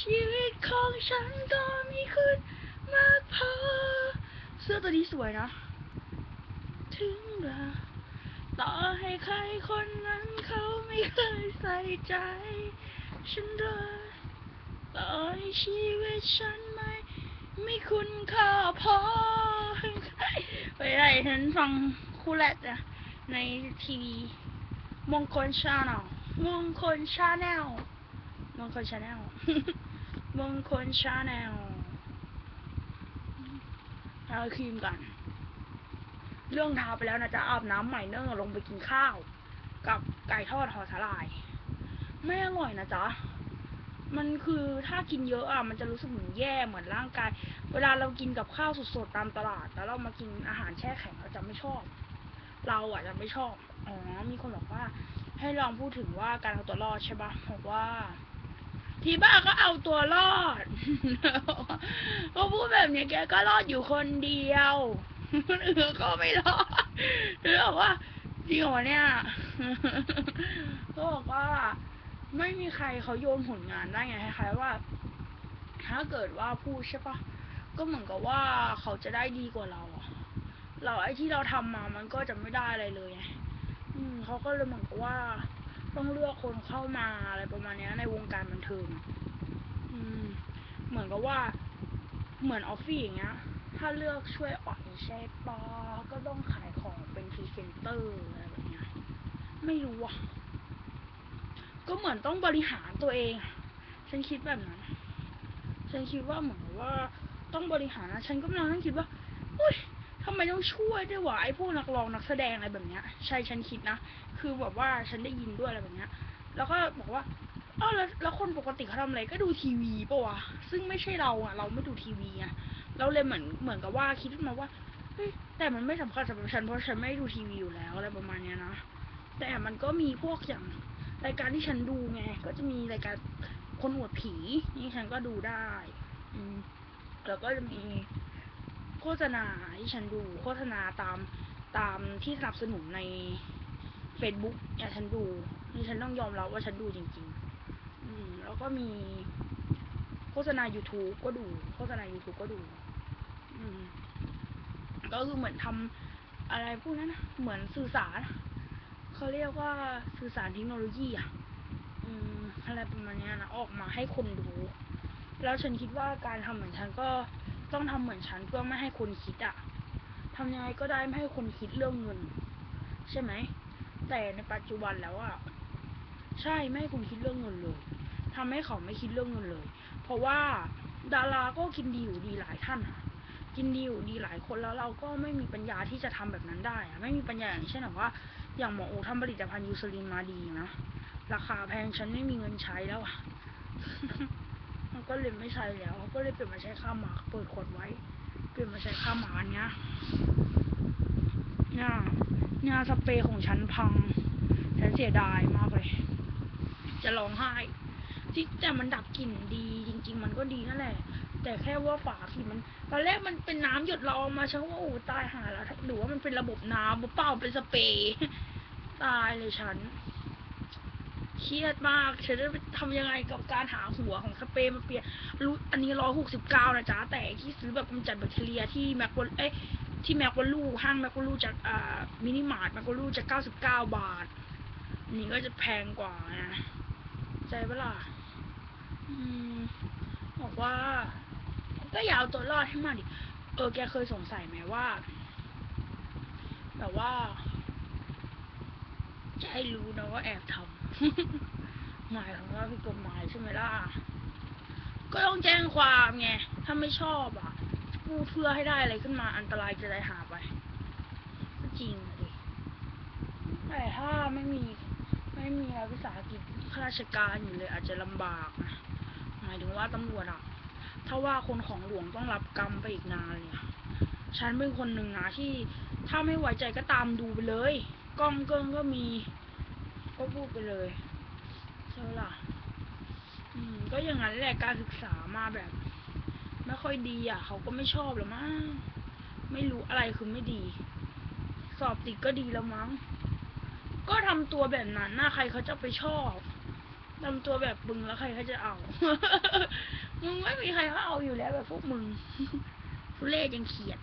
ชีวิตของฉันก็มีคุณมากพอ เสื้อตัวนี้สวยนะ ถึงลาต่อให้ใครคนนั้นเขาไม่เคยใส่ใจ ฉันเลยต่อให้ชีวิตฉันไม่ไม่คุณค่าพอไปได้ฉันฟังคู่แลตอะในทีวีมงคล Channel มงคล Channel มงคล Channel มงคล Channel เอาครีมกัน เรื่องทาไปแล้วนะจะอาบน้ำใหม่เนื่องจากลงไปกินข้าว กับไก่ทอดห่อสลาย ไม่อร่อยนะจ๊ะ มันคือถ้ากินเยอะอะมันจะรู้สึกเหมือนแย่เหมือนร่างกาย เวลาเรากินกับข้าวสดๆตามตลาด แล้วเรามากินอาหารแช่แข็งเราจะไม่ชอบ เราอะจะไม่ชอบ อ๋อ มีคนบอกว่า ให้ลองพูดถึงว่าการเอาตัวรอดใช่ปะบอกว่า ที่บ้านก็เอาตัวรอดก็พูดแบบนี้แกก็รอดอยู่คนเดียวคนอื่นก็ไม่รอดแล้วบอกว่าจริงเหรอเนี่ยก็บอกว่า ไม่มีใครเขาโยนผลงานได้ไงคล้ายๆว่า ถ้าเกิดว่าพูดใช่ปะก็เหมือนกับว่าเขาจะได้ดีกว่าเราอะเราไอ้ที่เราทำมามันก็จะไม่ได้อะไรเลยไงอืมเขาก็เลยเหมือนกับว่า ต้องเลือกคนเข้ามาอะไรประมาณเนี้ยในวงการบันเทิงอะอืม เหมือนกับว่า เหมือนออฟฟี่อย่างเงี้ย ถ้าเลือกช่วยอ่อยใช่ปะก็ต้องขายของเป็นพรีเซนเตอร์อะไรแบบเนี้ยไม่รู้อะ ก็เหมือนต้องบริหารตัวเองอะฉันคิดแบบนั้น ฉันคิดว่าเหมือนว่าต้องบริหารนะ ฉันก็กำลังนั่งคิดว่าอุ้ย ทำไมต้องช่วยด้วยวะไอ้พวกนักร้องนักแสดงอะไรแบบเนี้ย ใช่ฉันคิดนะ คือแบบว่าฉันได้ยินด้วยอะไรแบบเนี้ย แล้วก็บอกว่าอ้าวแล้วแล้วคนปกติเขาทำอะไรก็ดูทีวีปะวะ ซึ่งไม่ใช่เราอะเราไม่ดูทีวีอะเราเลยเหมือนเหมือนกับว่าคิดขึ้นมาว่าเฮ้ยแต่มันไม่สำคัญสำหรับฉันเพราะฉันไม่ดูทีวีอยู่แล้วอะไรประมาณเนี้ยนะแต่มันก็มีพวกอย่างรายการที่ฉันดูไง ก็จะมีรายการคนอวดผี นี่ฉันก็ดูได้ อืมแล้วก็จะมี โฆษณาที่ฉันดูโฆษณาตามตามที่สนับสนุนใน Facebook เนี่ยฉันดูนี่ฉันต้องยอมรับว่าฉันดูจริง ๆ อืม แล้วก็มีโฆษณา YouTube ก็ดู โฆษณา YouTube ก็ดู อืม ก็คือเหมือนทำอะไรพวกนั้นนะเหมือนสื่อสารเขาเรียกว่าสื่อสารเทคโนโลยีอะ อืม อะไรประมาณนี้นะ ออกมาให้คนดู แล้วฉันคิดว่าการทำเหมือนฉันก็ ต้องทำเหมือนฉันเพื่อไม่ให้คนคิดอะทำยังไงก็ได้ไม่ให้คนคิดเรื่องเงิน ใช่ไหม แต่ในปัจจุบันแล้วอะใช่ไม่ให้คนคิดเรื่องเงินเลยทำให้เขาไม่คิดเรื่องเงินเลย เพราะว่าดาราก็กินดีอยู่ดีหลายท่านอะกินดีอยู่ดีหลายคนแล้วเราก็ไม่มีปัญญาที่จะทำแบบนั้นได้อะไม่มีปัญญาอย่างเช่นแบบว่า อย่างหมอโอทำผลิตภัณฑ์ยูซลินมาดีนะ ราคาแพงฉันไม่มีเงินใช้แล้วอะ ก็เลยไม่ใช้แล้ว ก็เลยเปลี่ยนมาใช้ค่าหมาก เปิดขวดไว้ เปลี่ยนมาใช้ค่าหมากเนี้ยเนี่ยเนี่ยสเปรย์ของฉันพัง ฉันเสียดายมากเลย จะร้องไห้ที่แต่มันดับกลิ่นดี จริง ๆ มันก็ดีนั่นแหละ แต่แค่ว่าฝาขีดมัน ตอนแรกมันเป็นน้ำหยดละอองมาฉันว่าโอ้ตายหาแล้วหรือว่ามันเป็นระบบน้ำเปล่าเป็นสเปรย์ตายเลยฉัน เครียดมากฉันจะทำยังไงกับการหาหัวของสเปรย์มาเปลี่ยนรู้อันนี้ร้อยหกสิบเก้านะจ๊ะ แต่ที่ซื้อแบบกำจัดแบคทีเรียที่แมควันเอ้ยที่แมควันลูห้างแมควันลูจากอ่ามินิมาร์ทแมควันลูจากเก้าสิบเก้าบาทนนี้ก็จะแพงกว่านะใจเปล่าอืมบอกว่า ก็อยากเอาตัวรอดให้มากดิเออแกเคยสงสัยไหมว่า แบบว่า จะให้รู้นะว่าแอบทำหมายของว่าผิดกฎหมายใช่ไหมล่ะ ก็ต้องแจ้งความไง ถ้าไม่ชอบอะพูดเพื่อให้ได้อะไรขึ้นมาอันตรายจะได้หาไปก็จริงอะดิแต่ถ้าไม่มีไม่มีวิสาหกิจข้าราชการอยู่เลยอาจจะลำบากนะหมายถึงว่าตำรวจอะถ้าว่าคนของหลวงต้องรับกรรมไปอีกนานเลยฉันเป็นคนหนึ่งนะที่ถ้าไม่ไว้ใจก็ตามดูไปเลย กล้องเกิงก็มี ก็พูดไปเลยใช่ไหมล่ะอืม ก็อย่างนั้นแหละการศึกษามาแบบ ไม่ค่อยดีอะ เขาก็ไม่ชอบหรอมั้งไม่รู้อะไรคือไม่ดี สอบติดก็ดีแล้วมั้ง ก็ทำตัวแบบนั้นน่าใครเขาจะไปชอบทำตัวแบบมึงแล้วใครเขาจะเอา มึงไม่มีใครเขาเอาอยู่แล้วแบบพวกมึงทุเรศยังเขียด